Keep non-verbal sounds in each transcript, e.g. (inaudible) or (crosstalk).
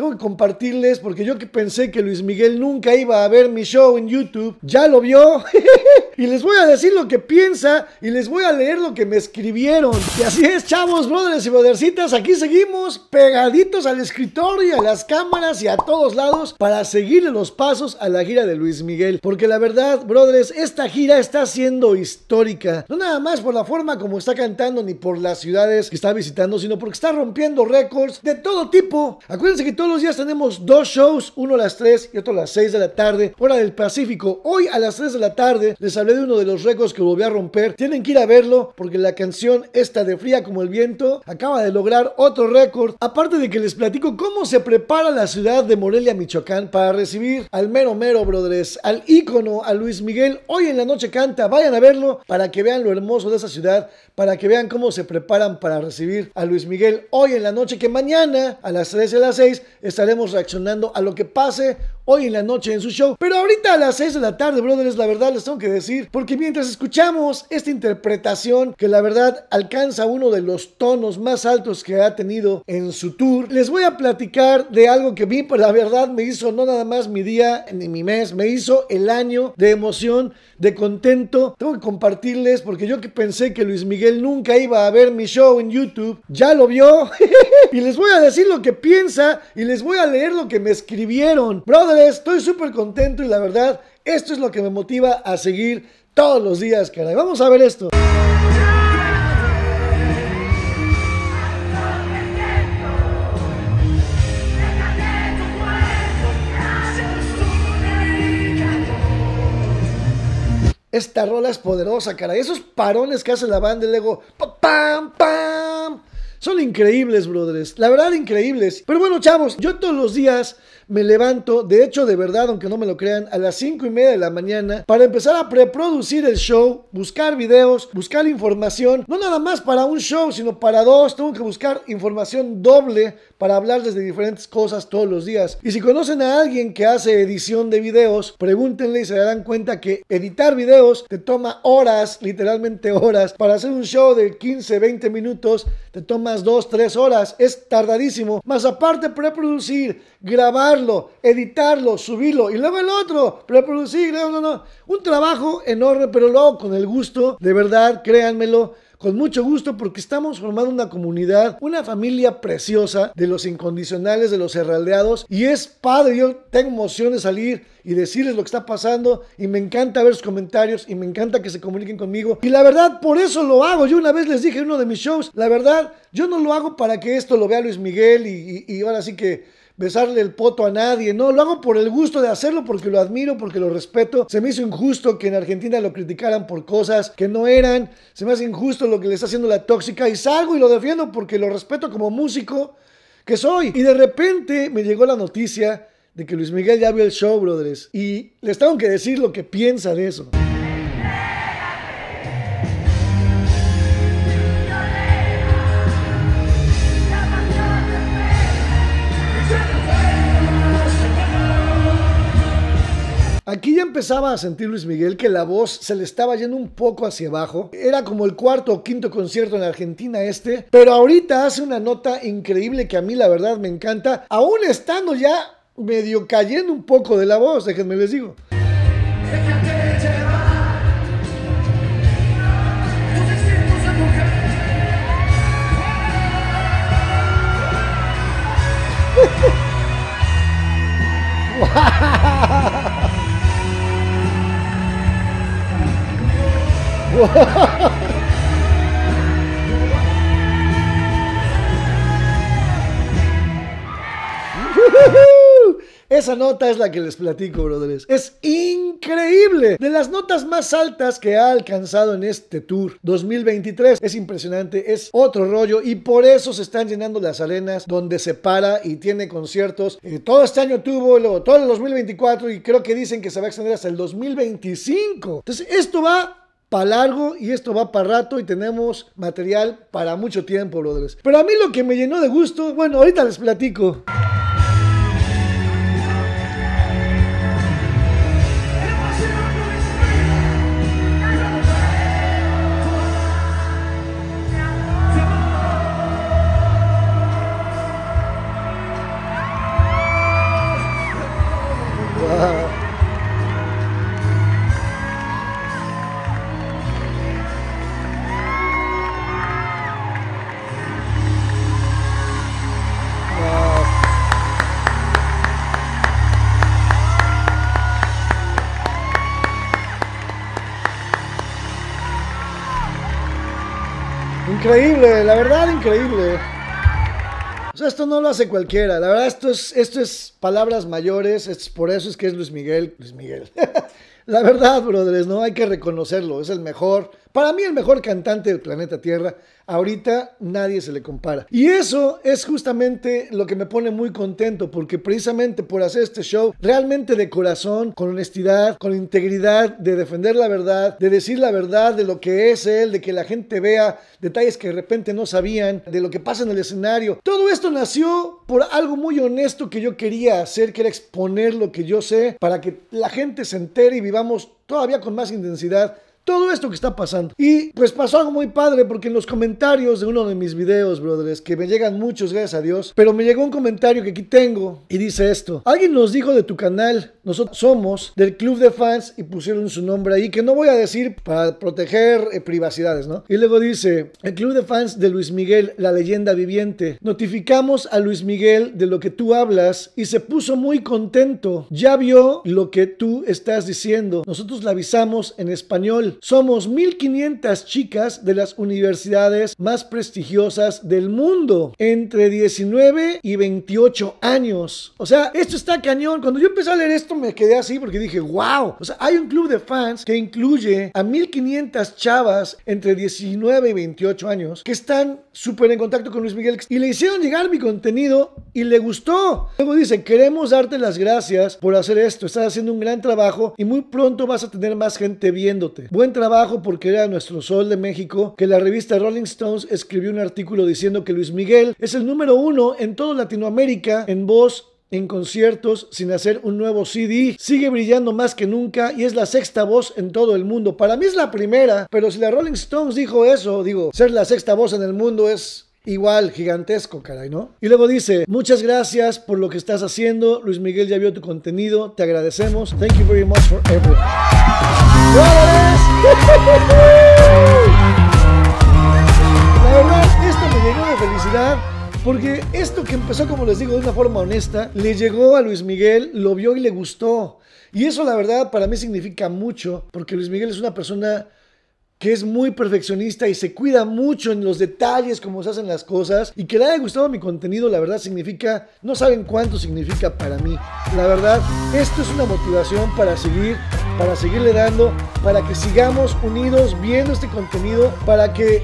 tengo que compartirles porque yo que pensé que Luis Miguel nunca iba a ver mi show en YouTube, ya lo vio. (laughs) y les voy a decir lo que piensa y les voy a leer lo que me escribieron. Y así es, chavos, brothers y brothercitas, aquí seguimos pegaditos al escritorio a las cámaras y a todos lados para seguirle los pasos a la gira de Luis Miguel. Porque la verdad, brothers, esta gira está siendo histórica. No nada más por la forma como está cantando ni por las ciudades que está visitando, sino porque está rompiendo récords de todo tipo. Acuérdense que todos los días tenemos dos shows, uno a las 3 y otro a las 6 de la tarde, hora del Pacífico. Hoy a las 3 de la tarde les hablé de uno de los récords que volvió a romper. Tienen que ir a verlo porque la canción esta de Fría como el viento acaba de lograr otro récord. Aparte de que les platico cómo se prepara la ciudad de Morelia, Michoacán para recibir al mero mero, brothers, al ícono, a Luis Miguel. Hoy en la noche canta, vayan a verlo para que vean lo hermoso de esa ciudad, para que vean cómo se preparan para recibir a Luis Miguel hoy en la noche, que mañana a las 3 de las 6 estaremos reaccionando a lo que pase hoy en la noche en su show. Pero ahorita a las 6 de la tarde, brothers, la verdad les tengo que decir, porque mientras escuchamos esta interpretación que la verdad alcanza uno de los tonos más altos que ha tenido en su tour, les voy a platicar de algo que vi, pues (laughs) la verdad me hizo no nada más mi día ni mi mes, me hizo el año de emoción, de contento. Tengo que compartirles porque yo que pensé que Luis Miguel nunca iba a ver mi show en YouTube, ya lo vio. (laughs) y les voy a decir lo que piensa y les voy a leer lo que me escribieron. Brothers, estoy súper contento y la verdad, esto es lo que me motiva a seguir todos los días, caray. Vamos a ver esto. Esta rola es poderosa, caray. Esos parones que hace la banda y luego pam, pam, son increíbles, brothers. La verdad, increíbles. Pero bueno, chavos, yo todos los días me levanto, de hecho, de verdad, aunque no me lo crean, a las 5 y media de la mañana para empezar a preproducir el show, buscar videos, buscar información. No nada más para un show, sino para dos. Tengo que buscar información doble para hablar desde diferentes cosas todos los días. Y si conocen a alguien que hace edición de videos, pregúntenle y se darán cuenta que editar videos te toma horas, literalmente horas. Para hacer un show de 15, 20 minutos, te tomas 2, 3 horas. Es tardadísimo. Más aparte, preproducir, editarlo, subirlo y luego el otro, preproducir. No, no, no. Un trabajo enorme, pero luego con el gusto, de verdad, créanmelo con mucho gusto porque estamos formando una comunidad, una familia preciosa de los incondicionales, de los herraldeados y es padre, yo tengo emoción de salir y decirles lo que está pasando y me encanta ver sus comentarios y me encanta que se comuniquen conmigo y la verdad por eso lo hago, yo una vez les dije en uno de mis shows, la verdad yo no lo hago para que esto lo vea Luis Miguel y, y ahora sí que besarle el poto a nadie, no, lo hago por el gusto de hacerlo, porque lo admiro, porque lo respeto. Se me hizo injusto que en Argentina lo criticaran por cosas que no eran, se me hace injusto lo que le está haciendo la tóxica y salgo y lo defiendo porque lo respeto como músico que soy. Y de repente me llegó la noticia de que Luis Miguel ya vio el show, brothers, y les tengo que decir lo que piensa de eso. Aquí ya empezaba a sentir Luis Miguel que la voz se le estaba yendo un poco hacia abajo. Era como el cuarto o quinto concierto en Argentina este. Pero ahorita hace una nota increíble que a mí la verdad me encanta. Aún estando ya medio cayendo un poco de la voz, déjenme les digo. (laughs) (laughs) (laughs) Esa nota es la que les platico, brothers. Es increíble. De las notas más altas que ha alcanzado en este tour 2023. Es impresionante. Es otro rollo. Y por eso se están llenando las arenas donde se para y tiene conciertos. Eh, todo este año tuvo, luego todo el 2024. Y creo que dicen que se va a extender hasta el 2025. Entonces, esto va para largo y esto va para rato y tenemos material para mucho tiempo, brothers. Pero a mí lo que me llenó de gusto, bueno, ahorita les platico. Increíble, la verdad, increíble. O sea, esto no lo hace cualquiera. La verdad, esto es, esto es palabras mayores. Es, por eso es que es Luis Miguel. Luis Miguel. (laughs) la verdad, brothers, no hay que reconocerlo. Es el mejor, para mí el mejor cantante del planeta Tierra. Ahorita nadie se le compara. Y eso es justamente lo que me pone muy contento, porque precisamente por hacer este show, realmente de corazón, con honestidad, con integridad, de defender la verdad, de decir la verdad de lo que es él, de que la gente vea detalles que de repente no sabían, de lo que pasa en el escenario. Todo esto nació por algo muy honesto que yo quería hacer, que era exponer lo que yo sé, para que la gente se entere y vivamos todavía con más intensidad todo esto que está pasando. Y pues pasó algo muy padre porque en los comentarios de uno de mis videos, brothers, que me llegan muchos, gracias a Dios, pero me llegó un comentario que aquí tengo y dice esto. Alguien nos dijo de tu canal, nosotros somos del club de fans y pusieron su nombre ahí, que no voy a decir para proteger eh, privacidades, ¿no? Y luego dice, el club de fans de Luis Miguel, la leyenda viviente. Notificamos a Luis Miguel de lo que tú hablas y se puso muy contento. Ya vio lo que tú estás diciendo. Nosotros le avisamos en español somos 1500 chicas de las universidades más prestigiosas del mundo, entre 19 y 28 años. O sea, esto está cañón. Cuando yo empecé a leer esto me quedé así porque dije, wow. O sea, hay un club de fans que incluye a 1500 chavas entre 19 y 28 años que están súper en contacto con Luis Miguel y le hicieron llegar mi contenido y le gustó. Luego dice, queremos darte las gracias por hacer esto. Estás haciendo un gran trabajo y muy pronto vas a tener más gente viéndote. Buen trabajo porque era nuestro sol de México, que la revista Rolling Stones escribió un artículo diciendo que Luis Miguel es el número uno en toda Latinoamérica en voz en conciertos sin hacer un nuevo CD. Sigue brillando más que nunca y es la sexta voz en todo el mundo. Para mí es la primera, pero si la Rolling Stones dijo eso, digo, ser la sexta voz en el mundo es igual gigantesco, caray, ¿no? Y luego dice, muchas gracias por lo que estás haciendo. Luis Miguel ya vio tu contenido, te agradecemos. Thank you very much for everything. (laughs) La verdad, esto me llenó de felicidad. Porque esto que empezó, como les digo, de una forma honesta, le llegó a Luis Miguel, lo vio y le gustó. Y eso, la verdad, para mí significa mucho, porque Luis Miguel es una persona que es muy perfeccionista y se cuida mucho en los detalles, como se hacen las cosas, y que le haya gustado mi contenido, la verdad significa, no saben cuánto significa para mí. La verdad, esto es una motivación para seguir, para seguirle dando, para que sigamos unidos viendo este contenido, para que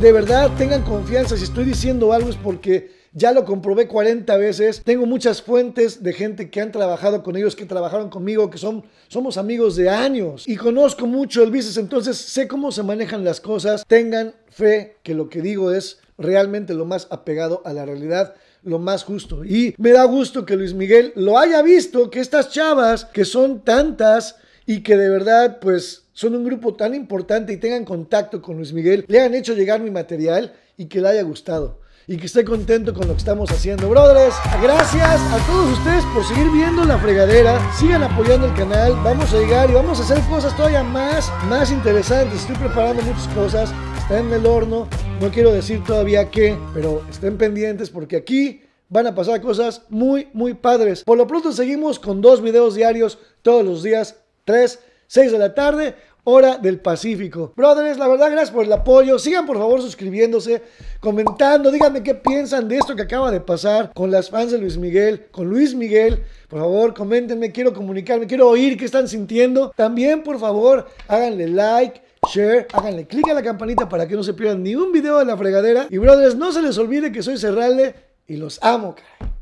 de verdad tengan confianza. Si estoy diciendo algo es porque ya lo comprobé 40 veces. Tengo muchas fuentes de gente que han trabajado con ellos, que trabajaron conmigo, que son, somos amigos de años. Y conozco mucho el business, entonces sé cómo se manejan las cosas. Tengan fe que lo que digo es realmente lo más apegado a la realidad lo más justo. Y me da gusto que Luis Miguel lo haya visto, que estas chavas, que son tantas y que de verdad, pues, son un grupo tan importante y tengan contacto con Luis Miguel, le han hecho llegar mi material y que le haya gustado y que esté contento con lo que estamos haciendo. Brothers, gracias a todos ustedes por seguir viendo la fregadera. Sigan apoyando el canal. Vamos a llegar y vamos a hacer cosas todavía más, más interesantes. Estoy preparando muchas cosas. Está en el horno. No quiero decir todavía qué, pero estén pendientes porque aquí van a pasar cosas muy, muy padres. Por lo pronto seguimos con dos videos diarios todos los días. 3, 6 de la tarde hora del Pacífico. Brothers, la verdad, gracias por el apoyo. Sigan por favor suscribiéndose, comentando, díganme qué piensan de esto que acaba de pasar con las fans de Luis Miguel, con Luis Miguel. Por favor, coméntenme, quiero comunicarme, quiero oír qué están sintiendo. También, por favor, háganle like share, háganle clic a la campanita para que no se pierdan ni un video de la fregadera. Y brothers, no se les olvide que soy Cerrale y los amo.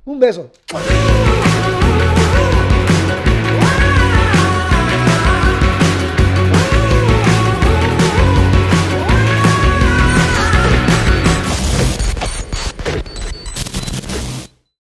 Un beso.